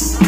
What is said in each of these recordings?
Yes.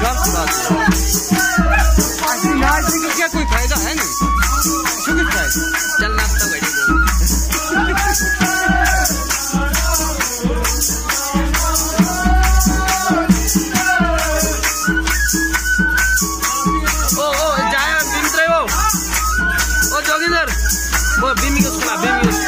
नहीं क्या कोई फ़ायदा है नहीं? शुक्र फ़ायदा? चल नाश्ता ओ ओ जाए बिमित रहे ओ जोगिंदर। वो बिमी को सुना बिमी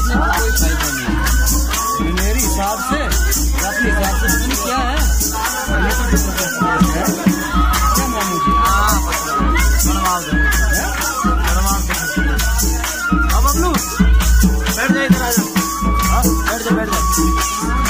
आज नहीं कोई फ़ायदा नहीं है मेरे हिसाब से अपने हिसाब से पता क्या है बैठ जा बैठ जा